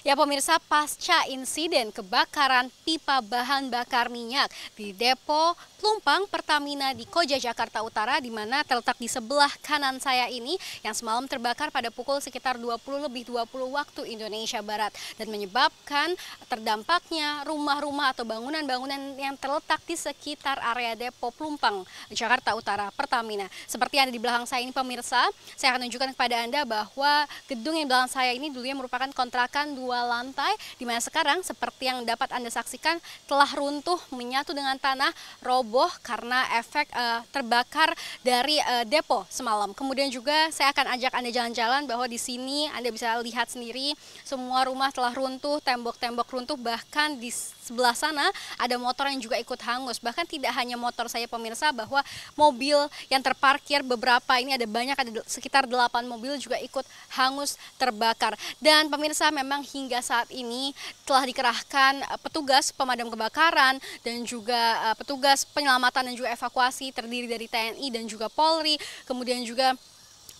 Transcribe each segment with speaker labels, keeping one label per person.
Speaker 1: Ya pemirsa, pasca insiden kebakaran pipa bahan bakar minyak di depo Plumpang Pertamina di Koja, Jakarta Utara, di mana terletak di sebelah kanan saya ini yang semalam terbakar pada pukul sekitar 20 lebih 20 waktu Indonesia Barat dan menyebabkan terdampaknya rumah-rumah atau bangunan-bangunan yang terletak di sekitar area depo Plumpang, Jakarta Utara Pertamina. Seperti yang ada di belakang saya ini pemirsa, saya akan tunjukkan kepada Anda bahwa gedung yang di belakang saya ini dulunya merupakan kontrakan dua lantai, di mana sekarang seperti yang dapat Anda saksikan telah runtuh menyatu dengan tanah, roboh karena efek uh, terbakar dari uh, depo semalam. Kemudian juga saya akan ajak Anda jalan-jalan bahwa di sini Anda bisa lihat sendiri semua rumah telah runtuh, tembok-tembok runtuh, bahkan di sebelah sana ada motor yang juga ikut hangus. Bahkan tidak hanya motor saya pemirsa bahwa mobil yang terparkir beberapa ini ada banyak ada sekitar 8 mobil juga ikut hangus terbakar. Dan pemirsa memang hingga saat ini telah dikerahkan eh, petugas pemadam kebakaran dan juga petugas penyelamatan dan juga evakuasi terdiri dari TNI dan juga Polri, kemudian juga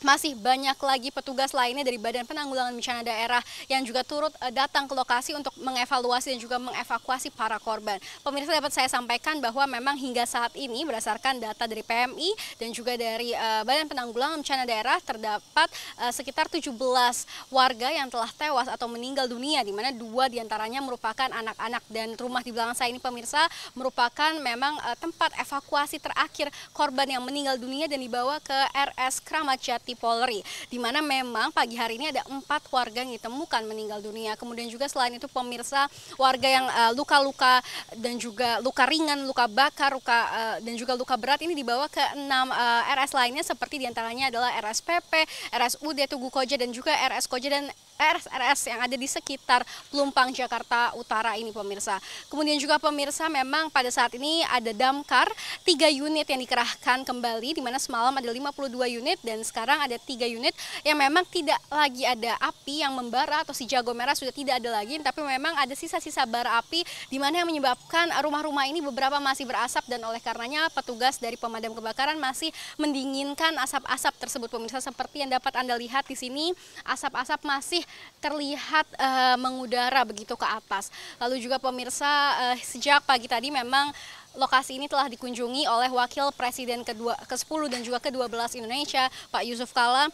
Speaker 1: masih banyak lagi petugas lainnya dari Badan Penanggulangan Bencana Daerah yang juga turut eh, datang ke lokasi untuk mengevaluasi dan juga mengevakuasi para korban. Pemirsa dapat saya sampaikan bahwa memang hingga saat ini berdasarkan data dari PMI dan juga dari uh, Badan Penanggulangan Bencana Daerah terdapat uh, sekitar 17 warga yang telah tewas atau meninggal dunia di mana dua di antaranya merupakan anak-anak dan rumah di belakang saya ini pemirsa merupakan memang tempat evakuasi terakhir korban yang meninggal dunia dan dibawa ke RS Kramat Jati Polri, di mana memang pagi hari ini ada empat warga yang ditemukan meninggal dunia. Kemudian juga selain itu pemirsa warga yang eh, luka-luka uh, dan juga luka ringan, luka bakar, luka uh, dan juga luka berat ini dibawa ke enam uh, eh, RS lainnya seperti di antaranya adalah RSPP, RSUD Tugu Koja dan juga RS Koja dan RS-RS yang ada di sekitar Plumpang, Jakarta Utara ini pemirsa. Kemudian juga pemirsa memang pada saat ini ada damkar, tiga unit yang dikerahkan kembali, di mana semalam ada 52 unit dan sekarang ada tiga unit yang memang tidak lagi ada api yang membara atau si jago merah sudah tidak ada lagi, tapi memang ada sisa-sisa bara api di mana yang menyebabkan rumah-rumah ini beberapa masih berasap dan oleh karenanya petugas dari pemadam kebakaran masih mendinginkan asap-asap tersebut pemirsa seperti yang dapat Anda lihat di sini asap-asap masih terlihat uh, mengudara begitu ke atas. Lalu juga pemirsa uh, sejak pagi tadi memang lokasi ini telah dikunjungi oleh Wakil Presiden kedua ke-10 dan juga ke-12 Indonesia, Pak Yusuf Kala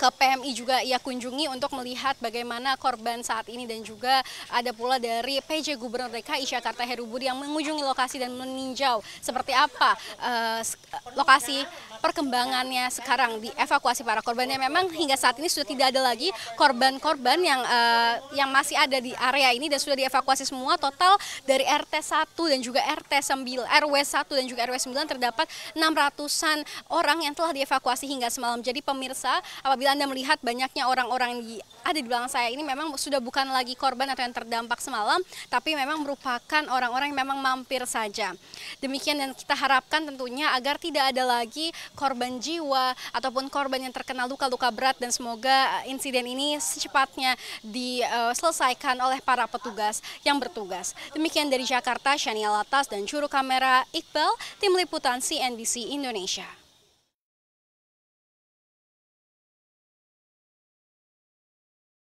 Speaker 1: ke PMI juga ia kunjungi untuk melihat bagaimana korban saat ini. Dan juga ada pula dari PJ Gubernur DKI Jakarta Heru Budi yang mengunjungi lokasi dan meninjau seperti apa uh, lokasi perkembangannya sekarang di evakuasi para korban. Yang memang hingga saat ini sudah tidak ada lagi korban-korban yang uh, yang masih ada di area ini dan sudah dievakuasi semua. Total dari RT 1 dan juga RT 9 RW 1 dan juga RW 9 terdapat 600-an orang yang telah dievakuasi hingga semalam. Jadi pemirsa apabila anda melihat banyaknya orang-orang yang ada di belakang saya ini memang sudah bukan lagi korban atau yang terdampak semalam, tapi memang merupakan orang-orang yang memang mampir saja. Demikian dan kita harapkan tentunya agar tidak ada lagi korban jiwa ataupun korban yang terkena luka-luka berat dan semoga insiden ini secepatnya diselesaikan oleh para petugas yang bertugas. Demikian dari Jakarta, Shania Latas dan juru kamera Iqbal, tim liputan CNBC Indonesia.